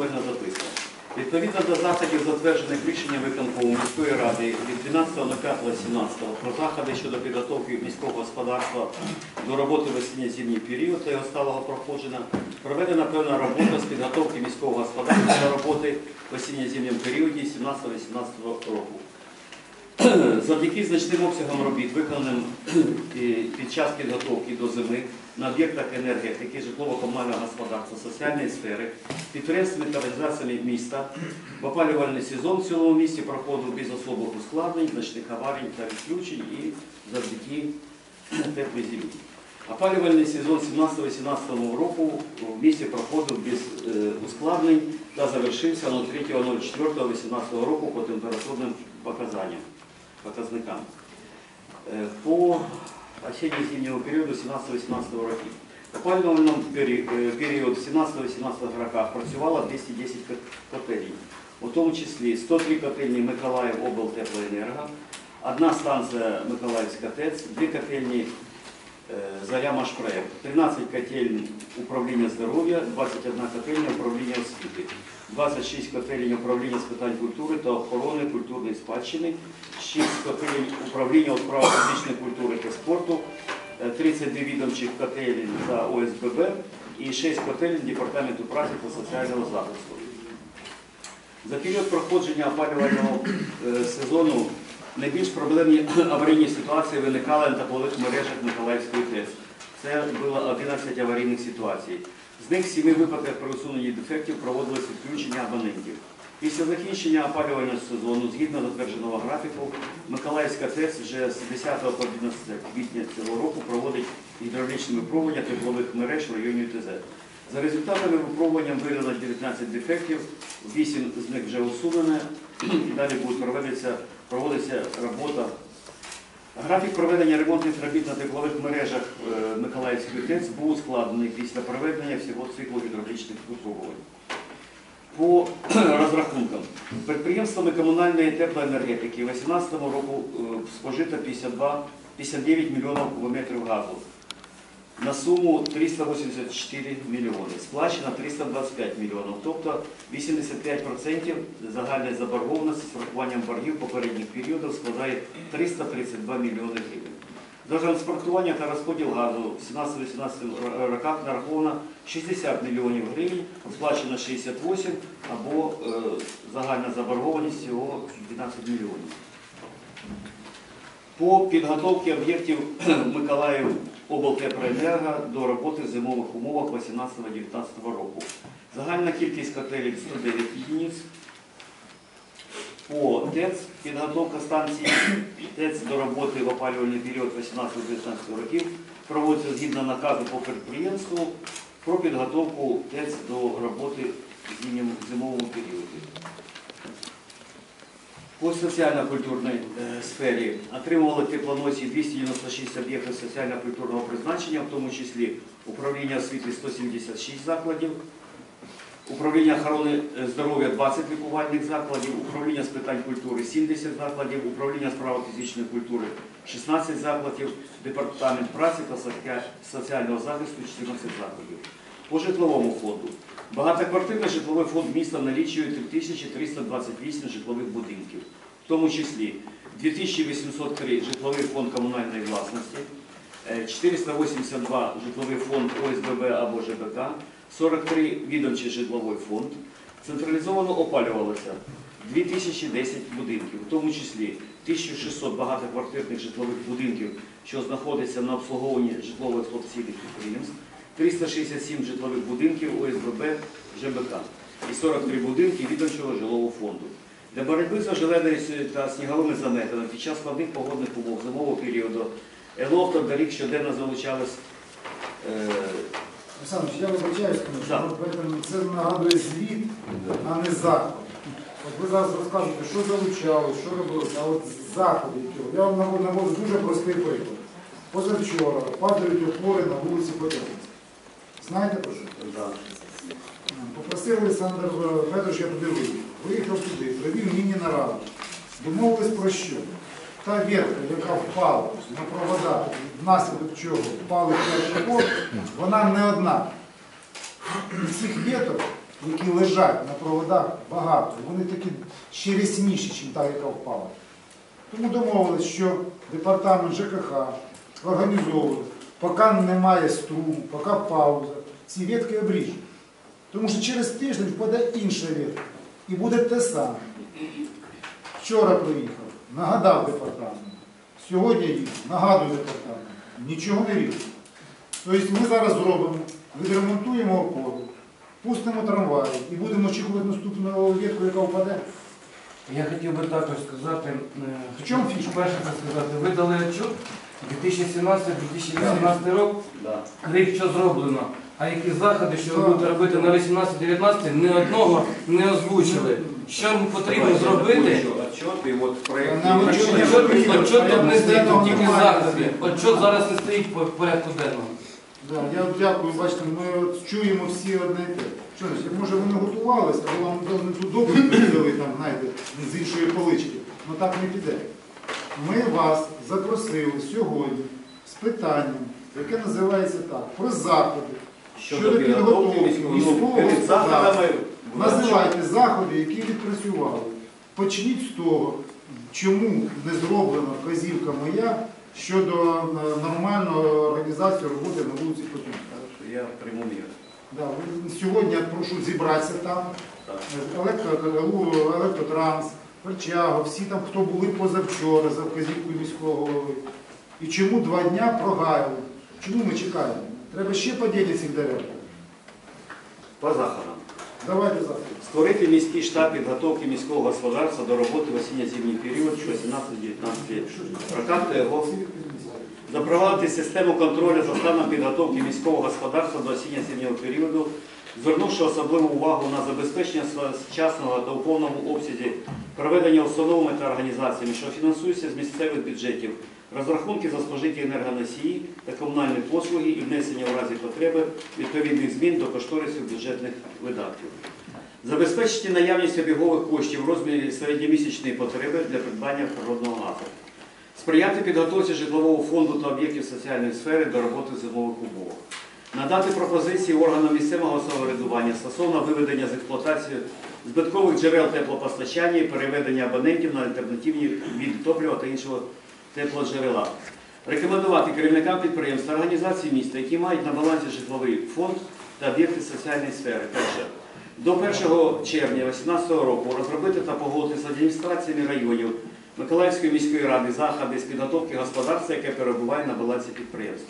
Записано. Відповідно до заходів, затверджених рішенням виконкому міської ради від 12.05.17 про заходи щодо підготовки міського господарства до роботи в осінньо-зимній період та його сталого проходження, проведена певна робота з підготовки міського господарства до роботи в осінньо-зимньому періоді 17-18 року. Завдяки значним обсягам робіт, виконаним під час підготовки до зими на об'єктах енергетики, житлово-комунального господарства, соціальної сфери, підприємствами та організаціями міста в опалювальний сезон в цілому місті проходив без особих ускладнень, значних аварій та відключень і завдяки теплій зимі. Опалювальний сезон 17-18 року в місті проходив без е, ускладнень та завершився 03.04.18 року по температурним показанням, показникам. Е, По осінньо-зимньому періоду 17-18 років. В опалювальному пері- е, період 17-18 роках працювало 210 кот- котелень, у тому числі 103 котельні Миколаїв облтеплоенерго, одна станція Миколаївська ТЕЦ, дві котельні е, Заря Машпроект, 13 котельень управління здоров'я, 21 котельня управління освіти, 26 котелень управління з питань культури та охорони культурної спадщини, 6 котелень управління у справах фізичної культури та спорту, е, 32 відомчих котелень за ОСББ і 6 котелень Департаменту праці та соціального захисту. За період проходження опалювального е, сезону найбільш проблемні аварійні ситуації виникали на теплових мережах Миколаївської ТЕС. Це було 11 аварійних ситуацій. З них в 7 випадках при усуненні дефектів проводилось відключення абонентів. Після закінчення опалювального сезону, згідно затвердженого графіку, Миколаївська ТЕС вже з 10 по 11 квітня цього року проводить гідравлічне випробування теплових мереж в районі ТЗ. За результатами випробування виявлено 19 дефектів, 8 з них вже усунені, і далі буде проводитися, проводиться робота. Графік проведення ремонтних робіт на теплових мережах е, Миколаївської ТЕЦ був ускладнений після проведення всього циклу гідравлічних випробувань. По розрахункам, підприємствами комунальної теплоенергетики у 2018 року е, спожито 52, 59 мільйонів кубометрів газу на суму 384 мільйони, сплачено 325 мільйонів, тобто 85% загальної заборгованості з врахуванням боргів попередніх періодів складає 332 мільйони гривень. За транспортування та розподіл газу в 17-18 роках нараховано 60 мільйонів гривень, сплачено 68 або е, загальна заборгованість всього 12 мільйонів. По підготовці об'єктів Миколаїв облтеплоенерго до роботи в зимових умовах 18-19 року. Загальна кількість котелів 109 єдиниць. По ТЕЦ підготовка станції ТЕЦ до роботи в опалювальний період 18-19 років проводиться згідно наказу по підприємству про підготовку ТЕЦ до роботи в зимовому періоді. По соціально-культурній е, сфері отримували теплоносі 296 об'єктів соціально-культурного призначення, в тому числі управління освіти 176 закладів, управління охорони е, здоров'я 20 лікувальних закладів, управління з питань культури 70 закладів, управління справ фізичної культури 16 закладів, департамент праці та соціального захисту 14 закладів. По житловому фонду. Багатоквартирний житловий фонд міста налічує 3328 житлових будинків, в тому числі 2803 житловий фонд комунальної власності, е, 482 житловий фонд ОСББ або ЖБК, 43 відомчий житловий фонд. Централізовано опалювалося 2010 будинків, в тому числі 1600 багатоквартирних житлових будинків, що знаходяться на обслуговуванні житлово-експлуатаційних підприємств, 367 житлових будинків ОСББ ЖБК і 43 будинки відомчого жилого фонду. Для боротьби з ожеленою та сніговими заметами під час складних погодних умов зимового періоду елофтом доріг щоденно залучались е, Олександр, я вибачаюсь, тому що це нагадує звіт, а не заход. От ви зараз розказуєте, що залучалось, що робилося, а от заходи цього. Я вам наводжу- дуже простий приклад. Позавчора падають опори на вулиці Потемкінській. Знаєте про що? да, Попросив Олександр Федорович, я туди виїхав. Виїхав туди, провів міні-нараду. Домовились про що? Та ветка, яка впала на провода, внаслідок чого впали п'ять опор, вона не одна. І цих веток які лежать на проводах, багато. Вони такі ще рясніші, ніж та, яка впала. Тому домовились, що департамент ЖКХ організовує, поки немає струму, поки пауза, ці ветки обріжуть. Тому що через тиждень впаде інша ветка. І буде те саме. Вчора приїхав, нагадав департамент. Сьогодні їду, нагадую департамент. Нічого не рішить. Тобто ми зараз зробимо, відремонтуємо опору, пустимо трамваї і будемо очікувати наступну ветку, яка впаде. Я хотів би також сказати, е, В чому фішка? перше сказати, ви дали отчет 2017-2018 рік, Да. рік що зроблено, а які заходи, що ви будете робити на 18-19, ні одного не озвучили. Що потрібно зробити? Отчет і от проєкт. Нам Отчет Отчет не отчет тут не стоїть, тут тільки заходи. Отчет зараз не стоїть по порядку денного. Да, я от дякую, бачите, ми от чуємо всі одне і те. Що значить, може ви не готувалися, але вам не ту доповідь там, знаєте, з іншої полички. Ну так не піде. Ми вас запросили сьогодні з питанням, яке називається так, про заходи. Щодо підготовки ну. Називайте заходи, які відпрацювали. Почніть з того, чому не зроблена вказівка моя щодо е, нормальної організації роботи на вулиці Потім. Я прийму мір. Да, сьогодні я прошу зібратися там, Так. електро, електротранс, Перчаго, всі там, хто були позавчора за вказівкою міського голови. І чому два дня прогаяли? Чому ми чекаємо? Треба ще поділити цих дерев. По заходам. Давайте завтра. Створити міський штаб підготовки міського господарства до роботи в осінньо-зимній період 18-19 роках та його запровадити систему контролю за станом підготовки міського господарства до осінньо-зимнього періоду, звернувши особливу увагу на забезпечення своєчасного та у повному обсязі проведення установами та організаціями, що фінансуються з місцевих бюджетів, розрахунки за спожиті енергоносії та комунальні послуги і внесення в разі потреби відповідних змін до кошторисів бюджетних видатків. Забезпечити наявність обігових коштів в розмірі середньомісячної потреби для придбання природного газу. Сприяти підготовці житлового фонду та об'єктів соціальної сфери до роботи в зимових умовах. Надати пропозиції органам місцевого самоврядування стосовно виведення з експлуатації збиткових джерел теплопостачання і переведення абонентів на альтернативні види топлива та іншого теплоджерела. Рекомендувати керівникам підприємств та організацій міста, які мають на балансі житловий фонд та об'єкти соціальної сфери. Перше. До 1 червня 2018 року розробити та погодити з адміністраціями районів Миколаївської міської ради заходи з підготовки господарства, яке перебуває на балансі підприємств.